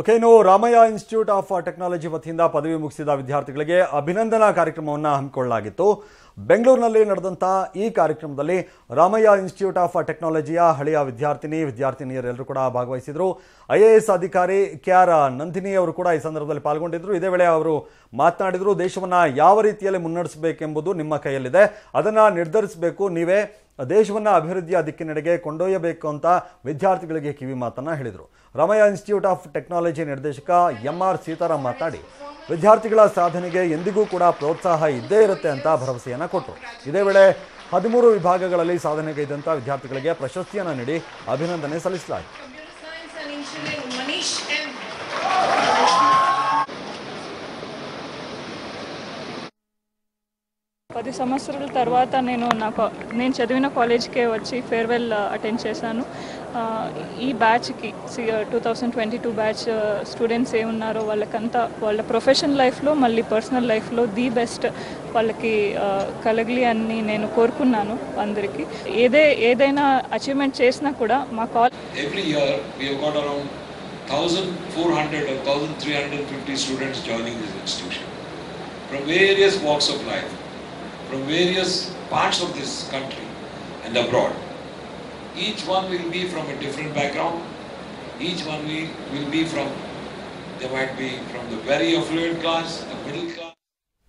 Okay ಇನ್ನು Ramaiah Institute of technology ವತಿಯಿಂದ ಪದವಿ ಮುಗಿಸಿದ ವಿದ್ಯಾರ್ಥಿಗಳಿಗೆ ಅಭಿನಂದನಾ ಕಾರ್ಯಕ್ರಮವನ್ನು ಹಮ್ಮಿಕೊಳ್ಳಲಾಗಿತ್ತು. ಬೆಂಗಳೂರಿನಲ್ಲಿ ನಡೆದಂಥ ಈ ಕಾರ್ಯಕ್ರಮದಲ್ಲಿ ರಾಮಯ್ಯ ಇನ್ಸ್ಟಿಟ್ಯೂಟ್ ಆಫ್ ಟೆಕ್ನಾಲಜಿಯ ಹಳೆಯ ವಿದ್ಯಾರ್ಥಿನಿ, ವಿದ್ಯಾರ್ಥಿನಿಯರೆಲ್ಲರೂ ಕೂಡ ಭಾಗವಹಿಸಿದರು. ಐ ಎ ಎಸ್ ಅಧಿಕಾರಿ ಕೆ ಆರ್ ನಂದಿನಿ ಅವರು ಕೂಡ ಈ ಸಂದರ್ಭದಲ್ಲಿ ಪಾಲ್ಗೊಂಡಿದ್ದರು ಇದೇ ವೇಳೆ ಅವರು ಮಾತನಾಡಿದರು, ದೇಶವನ್ನು ಯಾವ ರೀತಿಯಲ್ಲಿ ಮುನ್ನಡೆಸಬೇಕೆಂಬುದು ನಿಮ್ಮ ಕೈಯಲ್ಲಿದೆ. ಅದನ್ನು ನಿರ್ಧರಿಸಬೇಕು. ನೀವೇ ದೇಶವನ್ನು ಅಭಿವೃದ್ಧಿಯ ದಿಕ್ಕಿನೆಡೆಗೆ ಕೊಂಡೊಯ್ಯಬೇಕು ಅಂತ ವಿದ್ಯಾರ್ಥಿಗಳಿಗೆ ಕಿವಿ ಮಾತನ್ನು ಹೇಳಿದರು. ರಾಮಯ್ಯ ಇನ್ಸ್ಟಿಟ್ಯೂಟ್ ಆಫ್ ಟೆಕ್ನಾಲಜಿ ನಿರ್ದೇಶಕ ಎಂ ಆರ್ ಸೀತಾರಾಮ್ ಮಾತಾಡಿ ವಿದ್ಯಾರ್ಥಿಗಳ ಸಾಧನೆಗೆ ಎಂದಿಗೂ ಕೂಡ ಪ್ರೋತ್ಸಾಹ ಇದ್ದೇ ಇರುತ್ತೆ ಅಂತ ಭರವಸೆಯನ್ನು ಕೊಟ್ಟರು ಇದೇ ವೇಳೆ ಹದಿಮೂರು ವಿಭಾಗಗಳಲ್ಲಿ ಸಾಧನೆಗೈದಂಥ ವಿದ್ಯಾರ್ಥಿಗಳಿಗೆ ಪ್ರಶಸ್ತಿಯನ್ನು ನೀಡಿ ಅಭಿನಂದನೆ ಸಲ್ಲಿಸಲಾಯಿತು. పది సంవత్సరాల తర్వాత నేను నా నేను చదివిన కాలేజ్కే వచ్చి ఫేర్వెల్ అటెండ్ చేశాను. ఈ బ్యాచ్కి two thousand twenty two batch students ఏ ఉన్నారో వాళ్ళకంతా వాళ్ళ ప్రొఫెషన్ లైఫ్లో మళ్ళీ పర్సనల్ లైఫ్లో ది బెస్ట్ వాళ్ళకి కలగలి అని నేను కోరుకున్నాను అందరికీ. ఏదే ఏదైనా అచీవ్మెంట్ చేసినా కూడా మా call every year we got around 1,400 or 1,350 students joining this institution from various walks of life, from various parts of this country and abroad. Each one will be from a different background. Each one will, will be from, they might be from the very affluent class, the middle class.